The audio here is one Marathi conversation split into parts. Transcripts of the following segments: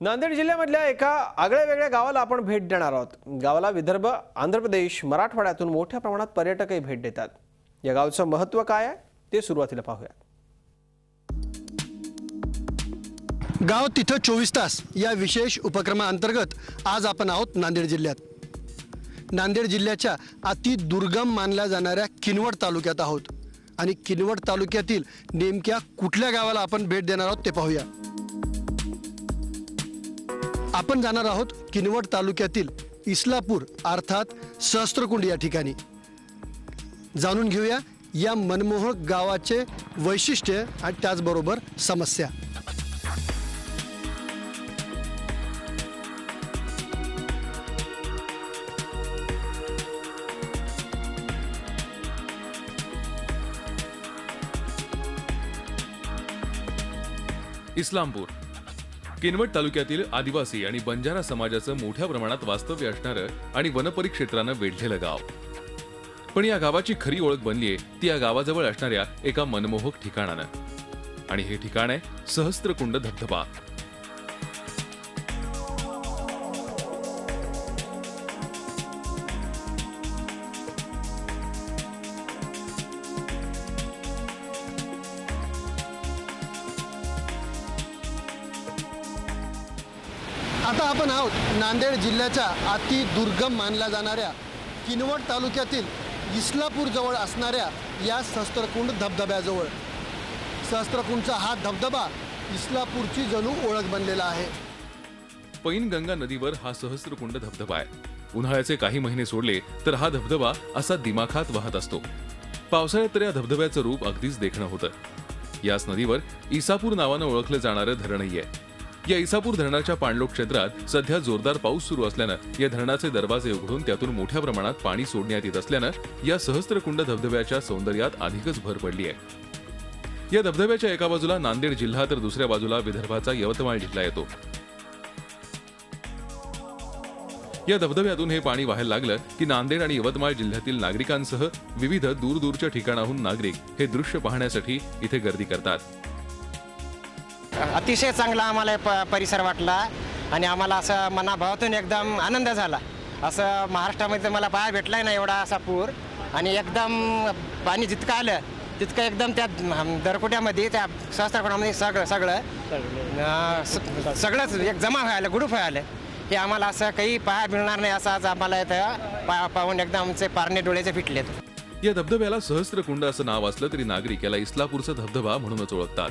नांदेड जिल्ह्यामधल्या एका आगळ्या वेगळ्या गावाला आपण भेट देणार आहोत. गावाला विदर्भ आंध्र प्रदेश मराठवाड्यातून मोठ्या प्रमाणात पर्यटकही भेट देतात. या गावचं महत्त्व काय आहे ते सुरुवातीला पाहूया गाव तिथं चोवीस तास या विशेष उपक्रमाअंतर्गत आज आपण आहोत नांदेड जिल्ह्यात. नांदेड जिल्ह्याच्या अति दुर्गम मानल्या जाणाऱ्या किनवट तालुक्यात आहोत. आणि किनवट तालुक्यातील नेमक्या कुठल्या गावाला आपण भेट देणार आहोत ते पाहूया. आपण जाणार आहोत किनवट तालुक्यातील इस्लापूर अर्थात सहस्त्रकुंड या ठिकाणी. जाणून घेऊया या मनमोहक गावाचे वैशिष्ट्य आणि त्याचबरोबर समस्या. इस्लामपूर. किनवट तालुक्यातील आदिवासी आणि बंजारा समाजाचं मोठ्या प्रमाणात वास्तव्य असणारं आणि वनपरिक्षेत्रानं वेढलेलं गाव. पण या गावाची खरी ओळख बनलीये ती या गावाजवळ असणाऱ्या एका मनमोहक ठिकाणानं. आणि हे ठिकाण आहे सहस्त्रकुंड धबधबा. आता आपण आहोत नांदेड जिल्ह्याच्या अति दुर्गम मानल्या जाणाऱ्या किनवट तालुक्यातील इस्लापूर जवळ असणाऱ्या या सहस्त्रकुंड धबधब्याजवळ. सहस्त्रकुंडचा हा धबधबा इस्लापूरची जणू ओळख बनलेला आहे. पैनगंगा नदीवर हा सहस्त्रकुंड धबधबा आहे. उन्हाळ्याचे काही महिने सोडले तर हा धबधबा असा दिमाखात वाहत असतो. पावसाळ्यात तर या धबधब्याचं रूप अगदीच देखणं होतं. याच नदीवर इसापूर नावानं ओळखलं जाणारं धरणही आहे. या इसापूर धरणाच्या पाणलोट क्षेत्रात सध्या जोरदार पाऊस सुरू असल्यानं या धरणाचे दरवाजे उघडून त्यातून मोठ्या प्रमाणात पाणी सोडण्यात येत असल्यानं या सहस्त्रकुंड धबधब्याच्या सौंदर्यात अधिकच भर पडली आहे या धबधब्याच्या एका बाजूला नांदेड जिल्हा तर दुसऱ्या बाजूला विदर्भाचा यवतमाळ जिल्हा येतो. या धबधब्यातून हे पाणी व्हायला लागलं की नांदेड आणि यवतमाळ जिल्ह्यातील नागरिकांसह विविध दूरदूरच्या ठिकाणाहून नागरिक हे दृश्य पाहण्यासाठी इथे गर्दी करतात. अतिशय चांगला आम्हाला प परिसर वाटला आणि आम्हाला असं मनाभावातून एकदम आनंद झाला. असं महाराष्ट्रामध्ये तर मला पाहायला भेटलाय ना एवढा असा पूर आणि एकदम पाणी जितकं आलं तितकं एकदम त्या दरकोट्यामध्ये त्या सहस्त्रकोणामध्ये सगळं सगळं सगळंच एक जमा व्हायला गुडूप व्हायला. हे आम्हाला असं काही पाहायला मिळणार नाही असं आज आम्हाला इथं पा पाहून एकदम आमचे पारणे डोळ्याचे फिटलेत. या धबधब्याला सहस्त्रकुंड असं नाव असलं तरी नागरिक याला इस्लापूरचा धबधबा म्हणूनच ओळखतात.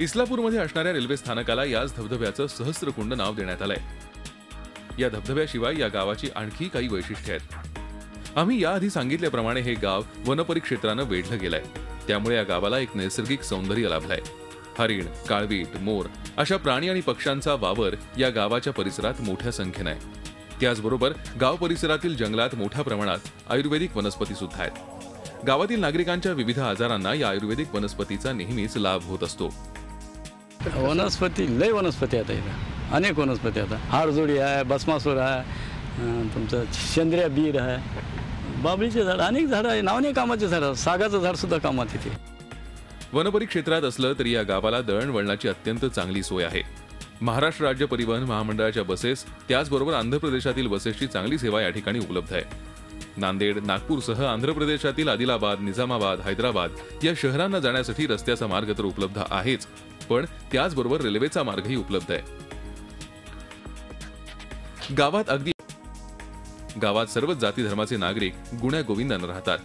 इस्लापूरमध्ये असणाऱ्या रेल्वे स्थानकाला याच धबधब्याचं सहस्रकुंड नाव देण्यात आलंय. या धबधब्याशिवाय या गावाची आणखी काही वैशिष्ट्ये आहेत. आम्ही याआधी सांगितल्याप्रमाणे हे गाव वनपरिक्षेत्रानं वेढलं गेलंय. त्यामुळे या गावाला एक नैसर्गिक सौंदर्य लाभलंय. हरिण काळवीट मोर अशा प्राणी आणि पक्ष्यांचा वावर या गावाच्या परिसरात मोठ्या संख्येनं आहे. त्याचबरोबर गाव परिसरातील जंगलात मोठ्या प्रमाणात आयुर्वेदिक वनस्पती सुद्धा आहेत. गावातील नागरिकांच्या विविध आजारांना या आयुर्वेदिक वनस्पतीचा नेहमीच लाभ होत असतो. वनस्पती लय वनस्पती आता इथं. अनेक वनस्पती आता. हारजोडी आहे भस्मासूर आहे तुमचं सेंद्रिय बीर आहे. बाबळीचे झाड अनेक झाडं आहे नावने कामाचे झाडं. सागाचं झाड सुद्धा कामात येते. वनपरिक्षेत्रात असलं तरी या गावाला दळणवळणाची अत्यंत चांगली सोय आहे. महाराष्ट्र राज्य परिवहन महामंडळाच्या बसेस त्याचबरोबर आंध्र प्रदेशातील बसेसची चांगली सेवा या ठिकाणी उपलब्ध आहे. नांदेड नागपूरसह आंध्र प्रदेशातील आदिलाबाद निजामाबाद हैदराबाद या शहरांना जाण्यासाठी रस्त्याचा मार्ग तर उपलब्ध आहेच. पण त्याचबरोबर रेल्वेचा मार्गही उपलब्ध आहे. गावात अगदी गावात सर्वच जाती धर्माचे नागरिक गुण्या गोविंदानं राहतात.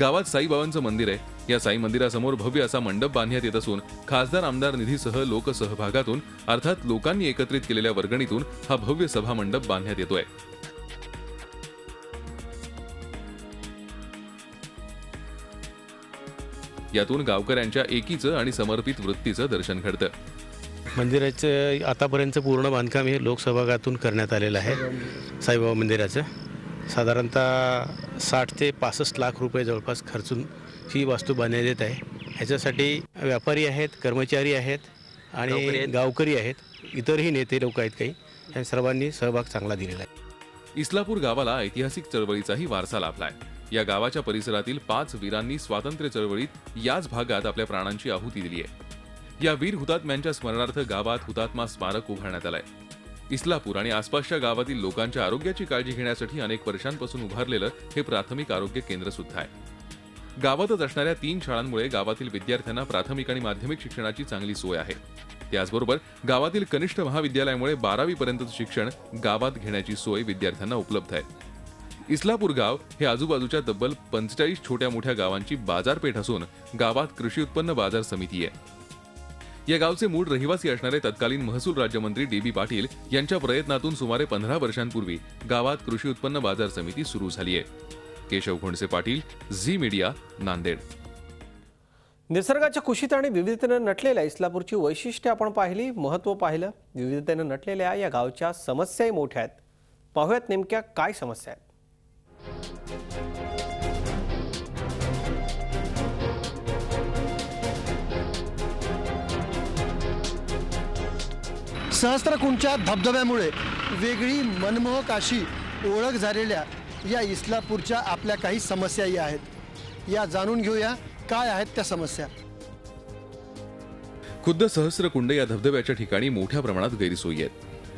गावात साईबाबांचं मंदिर आहे. या साई मंदिरासमोर भव्य असा मंडप बांधण्यात येत असून खासदार आमदार निधीसह लोकसहभागातून अर्थात लोकांनी एकत्रित केलेल्या वर्गणीतून हा भव्य सभा मंडप बांधण्यात येतोय. यातून गावकऱ्यांच्या एकीचं आणि समर्पित वृत्तीचं दर्शन घडतं. मंदिराचं आतापर्यंत पूर्ण बांधकाम हे लोकसभागातून करण्यात आलेलं आहे. साईबाबा मंदिराचं. साधारणतः साठ ते पासष्ट लाख रुपये जवळपास खर्चून ही वास्तू बांधण्यात येत आहे. ह्याच्यासाठी व्यापारी आहेत कर्मचारी आहेत आणि गावकरी आहेत. इतरही नेते लोक आहेत काही. ह्या सर्वांनी सहभाग चांगला दिलेला आहे. इस्लापूर गावाला ऐतिहासिक चळवळीचाही वारसा लाभलाय. या गावाच्या परिसरातील पाच वीरांनी स्वातंत्र्य चळवळीत याच भागात आपल्या प्राणांची आहुती दिली आहे. या वीर हुतात्म्यांच्या स्मरणार्थ गावात हुतात्मा स्मारक उभारण्यात आलंय. इस्लापूर आणि आसपासच्या गावातील लोकांच्या आरोग्याची काळजी घेण्यासाठी अनेक वर्षांपासून उभारलेलं हे प्राथमिक आरोग्य केंद्र सुद्धा आहे. गावातच असणाऱ्या तीन शाळांमुळे गावातील विद्यार्थ्यांना प्राथमिक आणि माध्यमिक शिक्षणाची चांगली सोय आहे. त्याचबरोबर गावातील कनिष्ठ महाविद्यालयामुळे बारावीपर्यंतचं शिक्षण गावात घेण्याची सोय विद्यार्थ्यांना उपलब्ध आहे. इस्लापूर गाव हे आजूबाजूच्या तब्बल पंचेचाळीस छोट्या मोठ्या गावांची बाजारपेठ असून गावात कृषी उत्पन्न बाजार समिती आहे. या गावचे मूळ रहिवासी असणारे तत्कालीन महसूल राज्यमंत्री डी बी पाटील यांच्या प्रयत्नातून सुमारे पंधरा वर्षांपूर्वी गावात कृषी उत्पन्न बाजार समिती सुरू झाली आहे. Keshav Khondse Patil Zee media Nanded. निसर्गाच्या कुशीत आणि विविधतेनं नटलेल्या इस्लापूरची वैशिष्ट्ये आपण पाहिली महत्त्व पाहिलं. विविधतेनं नटलेल्या या गावच्या समस्याही मोठ्या आहेत. पाहूयात नेमक्या काय समस्या आहेत. सहस्त्रकुंडच्या धबधब्यामुळे वेगळी मनमोहक अशी ओळख झालेल्या या इस्लापूरच्या आपल्या काही समस्याही आहेत. या जाणून घेऊया काय आहेत त्या समस्या. खुद्द सहस्रकुंड या धबधब्याच्या ठिकाणी मोठ्या प्रमाणात गैरसोयी आहेत.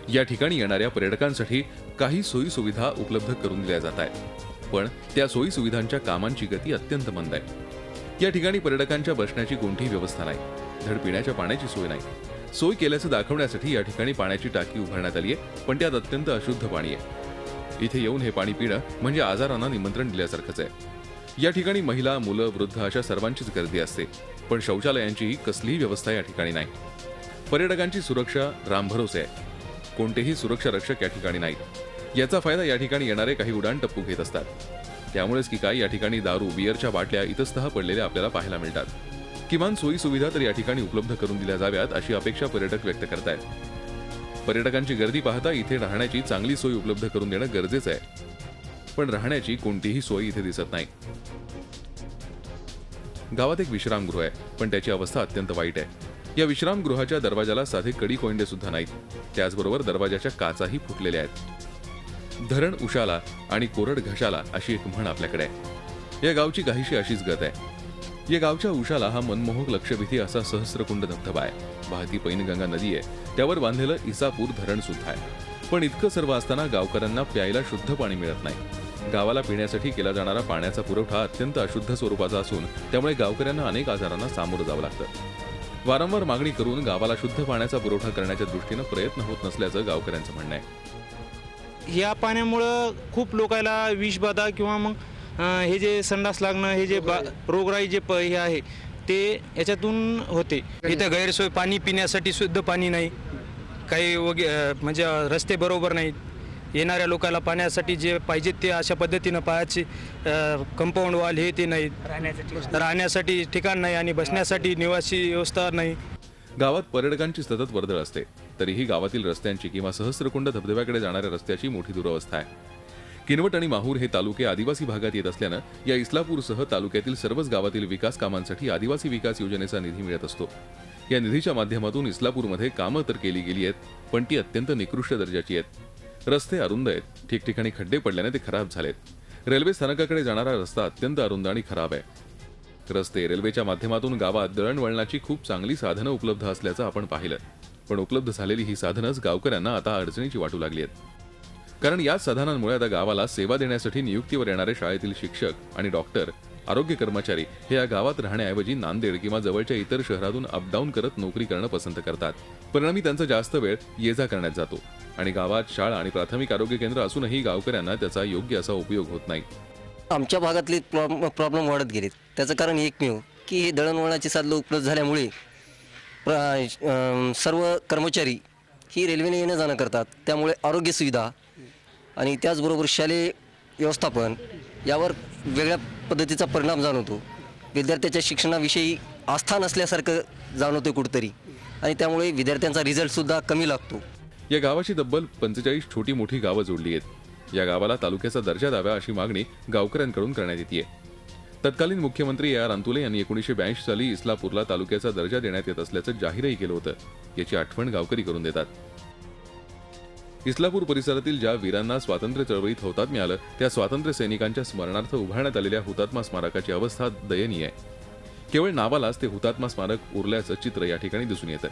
या ठिकाणी येणाऱ्या पर्यटकांसाठी काही सोयी सुविधा उपलब्ध करून दिल्या जात आहेत. पण त्या सोयी सुविधांच्या कामांची गती अत्यंत मंद आहे. या ठिकाणी पर्यटकांच्या बसण्याची कोणतीही व्यवस्था नाही. धड पिण्याच्या पाण्याची सोय नाही. सोय केल्याचं दाखवण्यासाठी या ठिकाणी पाण्याची टाकी उभारण्यात आली आहे पण त्यात अत्यंत अशुद्ध पाणी आहे. इथे येऊन हे पाणी पिणं म्हणजे आजारांना निमंत्रण दिल्यासारखंच आहे. या ठिकाणी महिला मुलं वृद्ध अशा सर्वांचीच गर्दी असते पण शौचालयांचीही कसलीही व्यवस्था या ठिकाणी नाही. पर्यटकांची सुरक्षा रामभरोसे आहे. कोणतेही सुरक्षा रक्षक या ठिकाणी नाहीत. याचा फायदा या ठिकाणी येणारे काही उडाण टप्पू घेत असतात. त्यामुळेच की काय या ठिकाणी दारू बियरच्या बाटल्या इतस्तः पडलेल्या आपल्याला पाहायला मिळतात. किमान सोयी सुविधा तर या ठिकाणी उपलब्ध करून दिल्या जाव्यात अशी अपेक्षा पर्यटक व्यक्त करतायत. पर्यटकांची गर्दी पाहता इथे राहण्याची चांगली सोय उपलब्ध करून देणं गरजेचं आहे. पण राहण्याची कोणतीही सोय इथे दिसत नाही. गावात एक विश्रामगृह आहे पण त्याची अवस्था अत्यंत वाईट आहे. या विश्रामगृहाच्या दरवाजाला साधे कडी कोंडे सुद्धा नाहीत. त्याचबरोबर दरवाजाच्या काचाही फुटलेल्या आहेत. धरण उशाला आणि कोरड घशाला अशी एक म्हण आपल्याकडे आहे. या गावची काहीशी अशीच गत आहे. या गावच्या उशाला हा मनमोहक लक्षवेधी असा सहस्रकुंड धबधबा आहे. वाहती पैनगंगा नदी आहे. त्यावर बांधलेलं इसापूर धरण सुद्धा आहे. पण इतकं सर्व असताना गावकऱ्यांना प्यायला शुद्ध पाणी मिळत नाही. गावाला पिण्यासाठी केला जाणारा पाण्याचा पुरवठा अत्यंत अशुद्ध स्वरूपाचा असून त्यामुळे गावकऱ्यांना अनेक आजारांना सामोरं जावं लागतं. वारंवार मागणी करून गावाला शुद्ध पाण्याचा पुरवठा करण्याच्या दृष्टीनं प्रयत्न होत नसल्याचं गावकऱ्यांचं म्हणणं आहे. या पाण्यामुळं खूप लोकांना विषबाधा किंवा मग हे जे संडास लागणं हे जे बा रोगराई. जे प हे आहे ते याच्यातून होते. इथं गैरसोय पाणी पिण्यासाठी शुद्ध पाणी नाही. काही वगे म्हणजे रस्ते बरोबर नाहीत. येणाऱ्या लोकांना पाण्यासाठी जे पाहिजे ते अशा पद्धतीनं पायाची कंपाऊंड वॉल हे ते नाहीत. राहण्यासाठी ठिकाण नाही आणि बसण्यासाठी निवासी व्यवस्था नाही. गावात पर्यटकांची सतत वर्दळ असते. तरीही गावातील रस्त्यांची किंवा सहस्रकुंड धबधब्याकडे जाणाऱ्या रस्त्याची मोठी दुरवस्था आहे. किनवट आणि माहूर हे तालुके आदिवासी भागात येत असल्यानं या इस्लापूरसह तालुक्यातील सर्वच गावातील विकास कामांसाठी आदिवासी विकास योजनेचा निधी मिळत असतो. या निधीच्या माध्यमातून इस्लापूरमध्ये कामं तर केली गेली आहेत पण ती अत्यंत निकृष्ट दर्जाची आहेत. रस्ते अरुंद आहेत. ठिकठिकाणी खड्डे पडल्याने ते खराब झालेत. रेल्वे स्थानकाकडे जाणारा रस्ता अत्यंत अरुंद आणि खराब आहे. रस्ते रेल्वेच्या माध्यमातून गावात दळणवळणाची खूप चांगली साधनं उपलब्ध असल्याचं आपण पाहिलं. पण उपलब्ध झालेली ही साधनंच गावकऱ्यांना आता अडचणीची वाटू लागली आहेत. कारण याच साधनांमुळे आता गावाला सेवा देण्यासाठी नियुक्तीवर येणारे शाळेतील शिक्षक आणि डॉक्टर आरोग्य कर्मचारी हे या गावात राहण्याऐवजी नांदेड किंवा जवळच्या इतर शहरातून अपडाऊन करत नोकरी करणं पसंत करतात. परिणामी त्यांचा जास्त वेळ ये जा करण्यात जातो आणि गावात शाळा आणि प्राथमिक आरोग्य केंद्र असूनही गावकऱ्यांना त्याचा योग्य असा उपयोग होत नाही. आमच्या भागातले प्रॉब्लेम प्रॉब्लेम वाढत गेलेत. त्याचं कारण एकमेव की हे दळणवळणाची साधनं उपलब्ध झाल्यामुळे सर्व कर्मचारी ही रेल्वेने येणं जाणं करतात. त्यामुळे आरोग्य सुविधा आणि त्याचबरोबर शालेय व्यवस्थापन यावर वेगळ्या पद्धतीचा परिणाम जाणवतो. विद्यार्थ्याच्या शिक्षणाविषयी आस्था नसल्यासारखं जाणवतं कुठंतरी आणि त्यामुळे विद्यार्थ्यांचा रिझल्टसुद्धा कमी लागतो. या गावाची तब्बल पंचेचाळीस छोटी मोठी गावं जोडली आहेत. या गावाला तालुक्याचा दर्जा द्यावा अशी मागणी गावकऱ्यांकडून करण्यात येते तत्कालीन मुख्यमंत्री ए आर अंतुले यांनी एकोणीसशे ब्याऐंशी साली इस्लापूरला तालुक्याचा दर्जा देण्यात येत असल्याचं जाहीरही केलं होतं. याची आठवण गावकरी करून देतात. इस्लापूर परिसरातील ज्या वीरांना स्वातंत्र्य चळवळीत हुतात्म्य मिळालं त्या स्वातंत्र्य सैनिकांच्या स्मरणार्थ उभारण्यात आलेल्या हुतात्मा स्मारकाची अवस्था दयनीय आहे. केवळ नावालाच ते हुतात्मा स्मारक उरल्याचं चित्र या ठिकाणी दिसून येतं.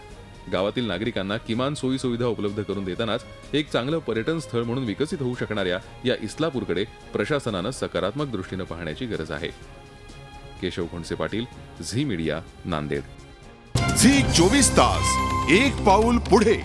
गावातील नागरिकांना किमान सोयी सुविधा उपलब्ध करून देतानाच एक चांगलं पर्यटन स्थळ म्हणून विकसित होऊ शकणाऱ्या या इस्लापूरकडे प्रशासनानं सकारात्मक दृष्टीनं पाहण्याची गरज आहे. Keshav Khondse Patil Zee media Nanded. Zee चोवीस तास एक पाऊल पुढे.